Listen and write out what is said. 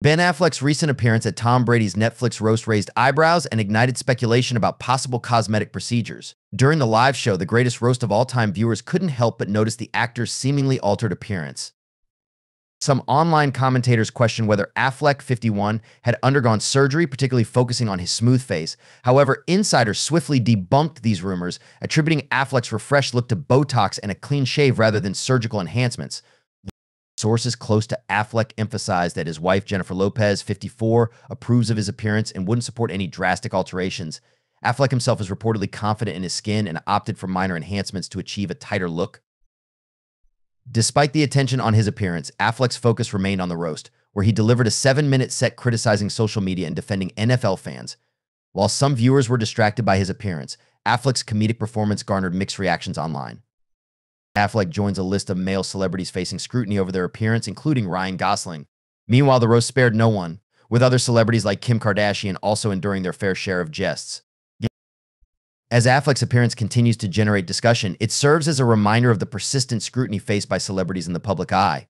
Ben Affleck's recent appearance at Tom Brady's Netflix roast raised eyebrows and ignited speculation about possible cosmetic procedures. During the live show, the greatest roast of all time viewers couldn't help but notice the actor's seemingly altered appearance. Some online commentators questioned whether Affleck, 51, had undergone surgery, particularly focusing on his smooth face. However, insiders swiftly debunked these rumors, attributing Affleck's refreshed look to Botox and a clean shave rather than surgical enhancements. Sources close to Affleck emphasized that his wife, Jennifer Lopez, 54, approves of his appearance and wouldn't support any drastic alterations. Affleck himself is reportedly confident in his skin and opted for minor enhancements to achieve a tighter look. Despite the attention on his appearance, Affleck's focus remained on the roast, where he delivered a seven minute set criticizing social media and defending NFL fans. While some viewers were distracted by his appearance, Affleck's comedic performance garnered mixed reactions online. Affleck joins a list of male celebrities facing scrutiny over their appearance, including Ryan Gosling. Meanwhile, the roast spared no one, with other celebrities like Kim Kardashian also enduring their fair share of jests. As Affleck's appearance continues to generate discussion, it serves as a reminder of the persistent scrutiny faced by celebrities in the public eye.